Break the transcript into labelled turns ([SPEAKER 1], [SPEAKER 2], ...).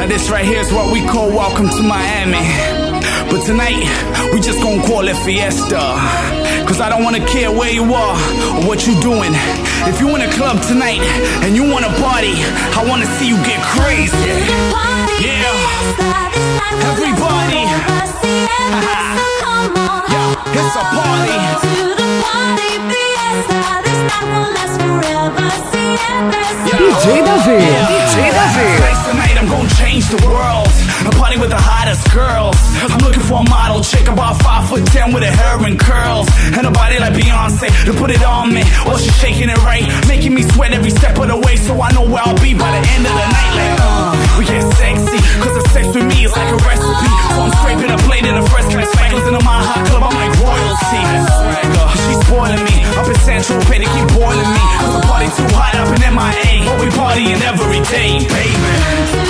[SPEAKER 1] Now this right here is what we call welcome to Miami. But tonight, we just gonna call it fiesta. Cause I don't wanna care where you are or what you doing. If you in a club tonight and you wanna party, I wanna see you get crazy. Yeah. Everybody. Yeah, it's a party.
[SPEAKER 2] DJ Davi, DJ Davi.
[SPEAKER 1] The world. A party with the hottest girls. I'm looking for a model chick about five foot ten with her hair and curls. And a body like Beyonce to put it on me. While she's shaking it right, making me sweat every step of the way. So I know where I'll be by the end of the night. Like, uh, we get sexy, cause the sex with me is like a recipe. So I'm scraping a plate in a first class cycles into my hot club. I'm like royalty. She's spoiling me up in Central Pay to keep boiling me. Cause the party too hot up in MIA. But we partying every day, baby.